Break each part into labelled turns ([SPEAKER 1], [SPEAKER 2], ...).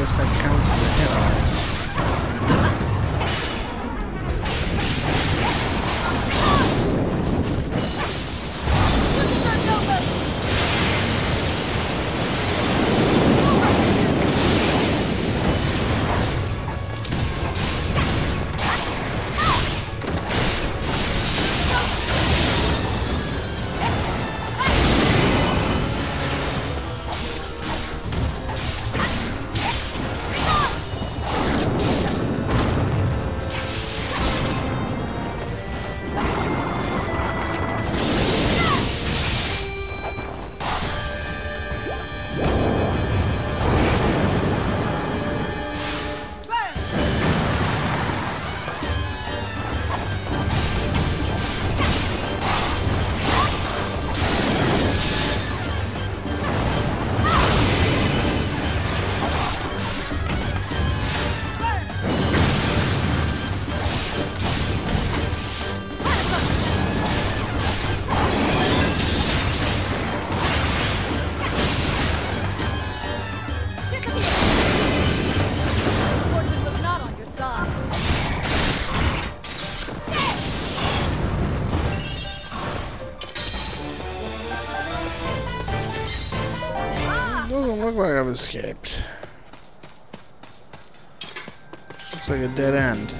[SPEAKER 1] guess that counts. Escaped. Looks like a dead end.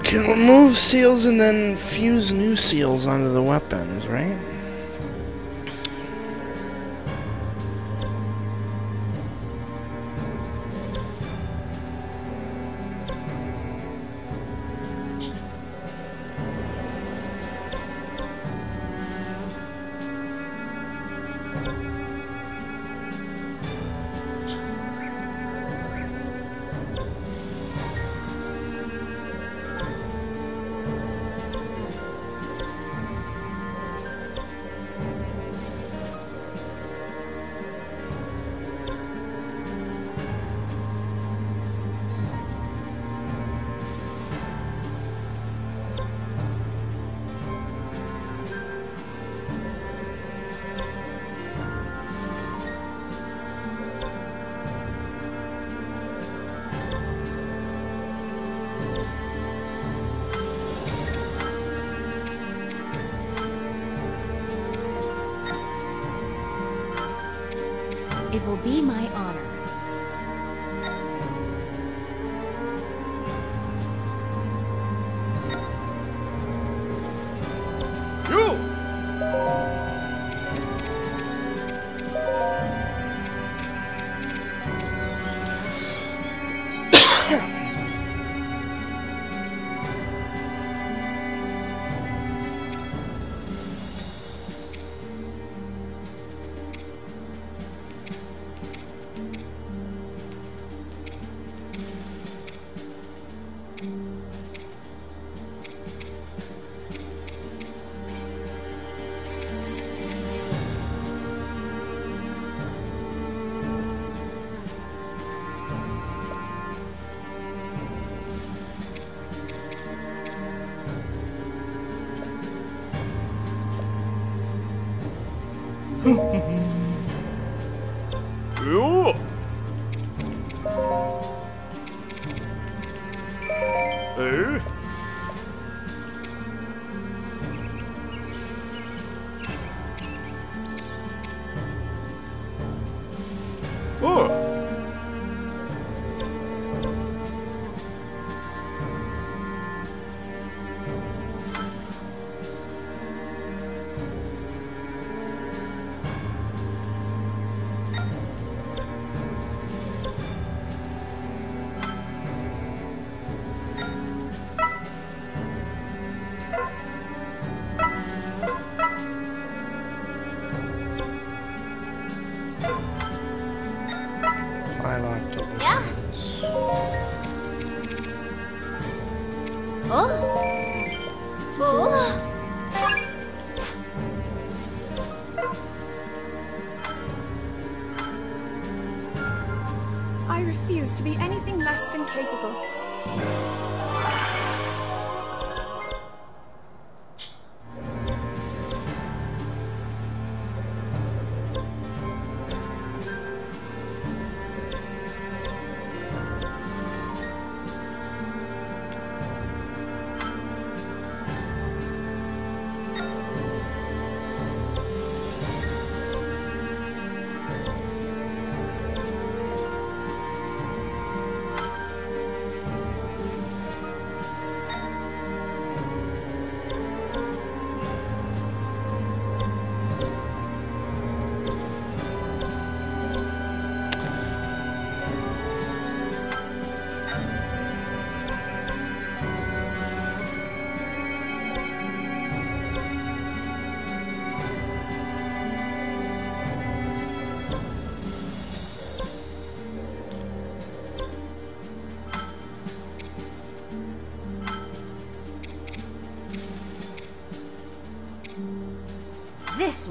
[SPEAKER 1] Can remove seals and then fuse new seals onto the weapons, right?
[SPEAKER 2] It will be my honor.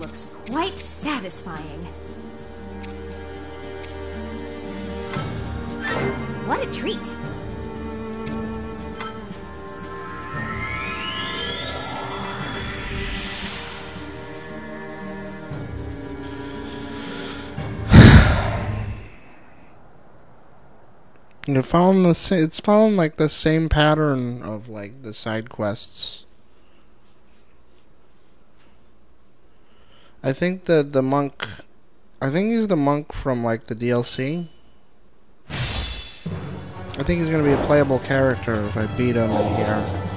[SPEAKER 2] Looks quite satisfying. What a treat!
[SPEAKER 1] You're following the it's following like the same pattern of like the side quests. I think that the monk I think he's the monk from like the DLC. I think he's gonna be a playable character if I beat him in here.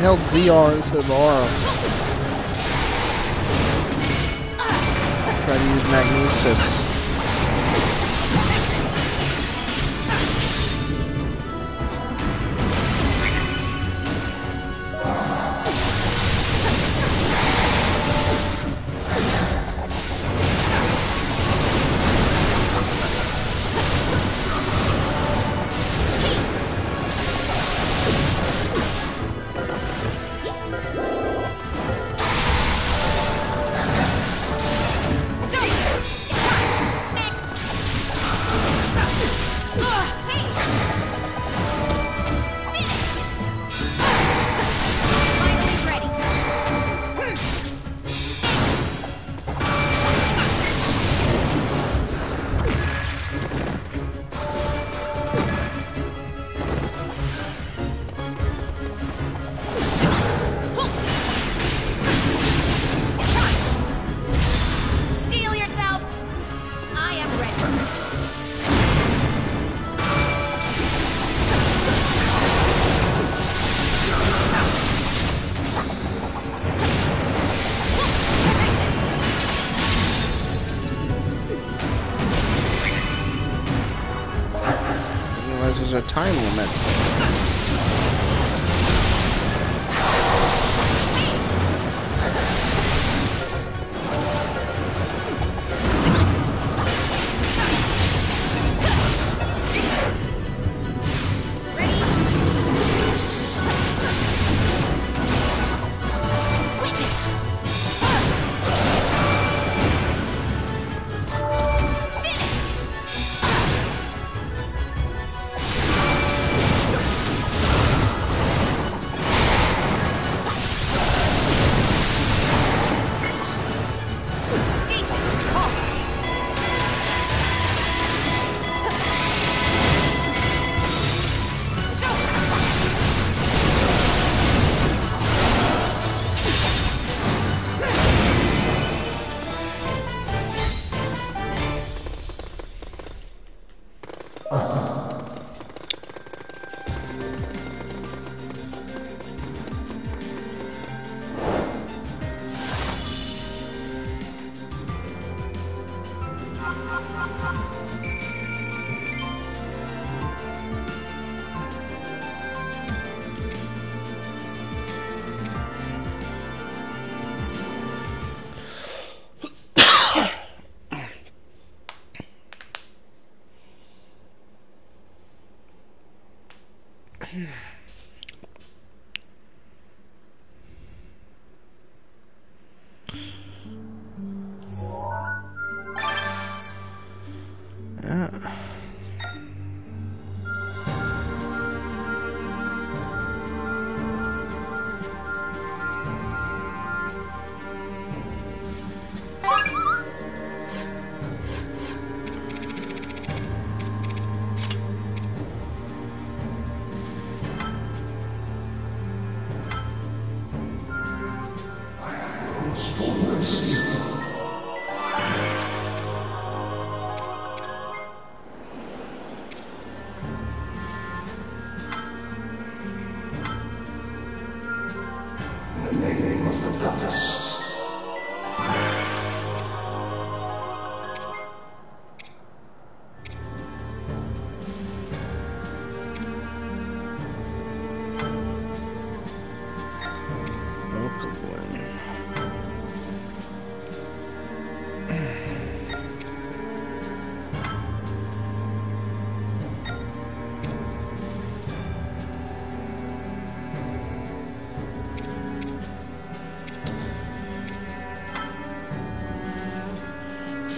[SPEAKER 1] Held, ZR instead of R. Try to use Magnesis.
[SPEAKER 2] Ha ha ha ha!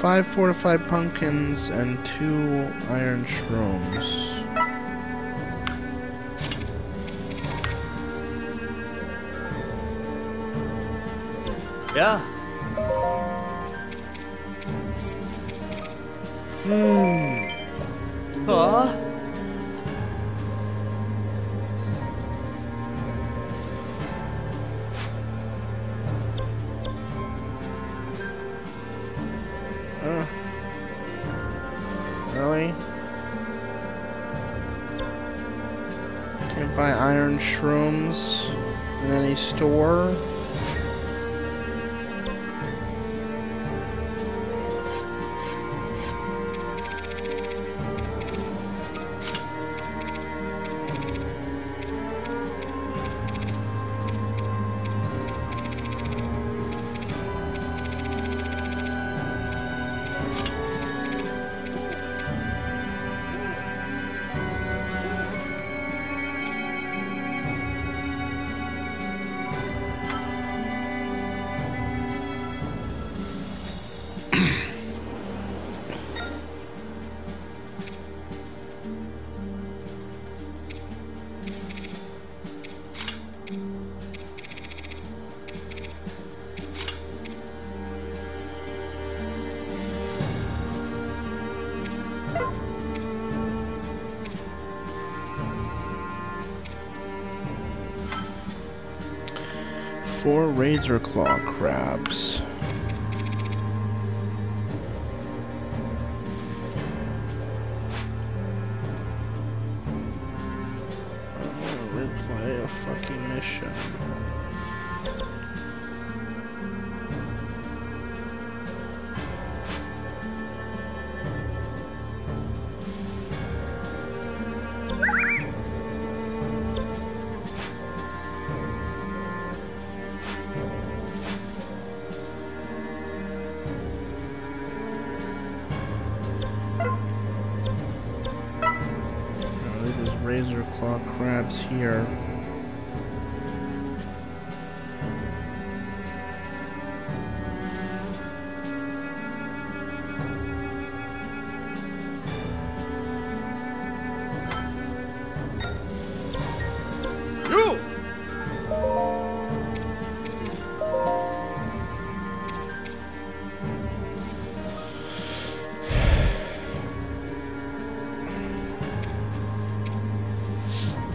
[SPEAKER 1] Five fortified pumpkins and two iron shrooms.
[SPEAKER 3] Yeah.
[SPEAKER 1] Can't buy iron shrooms in any store. Four razor claw crabs. Claw crabs here.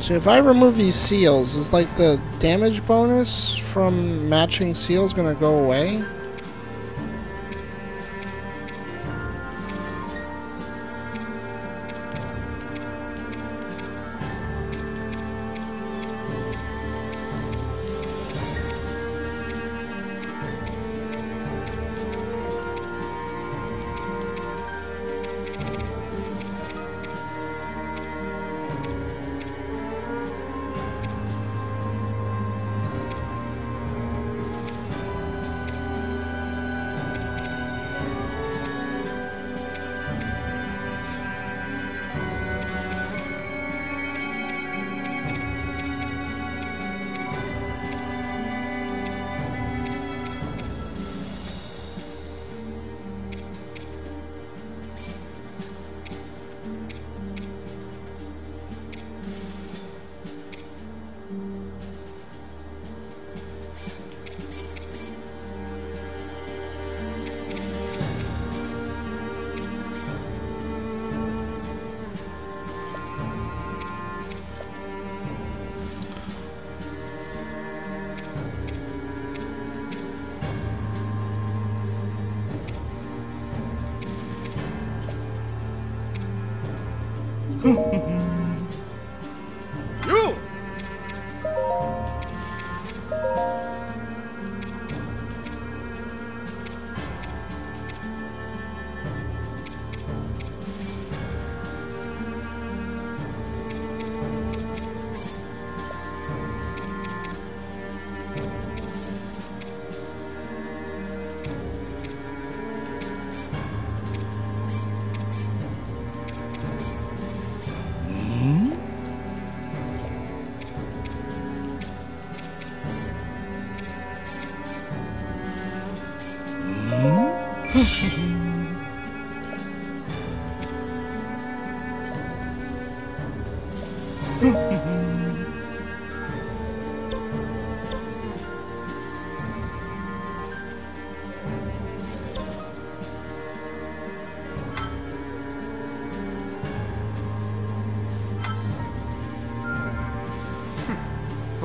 [SPEAKER 1] So if I remove these seals, is like the damage bonus from matching seals gonna go away?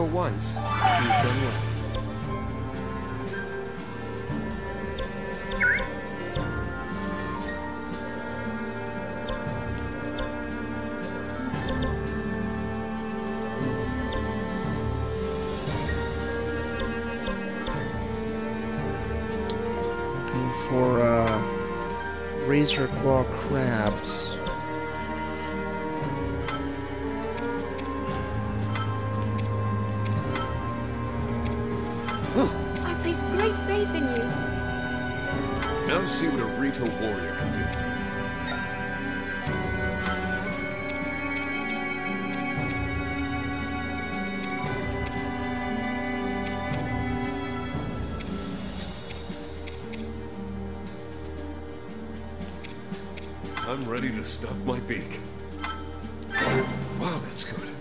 [SPEAKER 4] Once. You've done well.
[SPEAKER 1] For uh, razor claw crabs.
[SPEAKER 5] I'm ready to stuff my beak. Wow, that's good.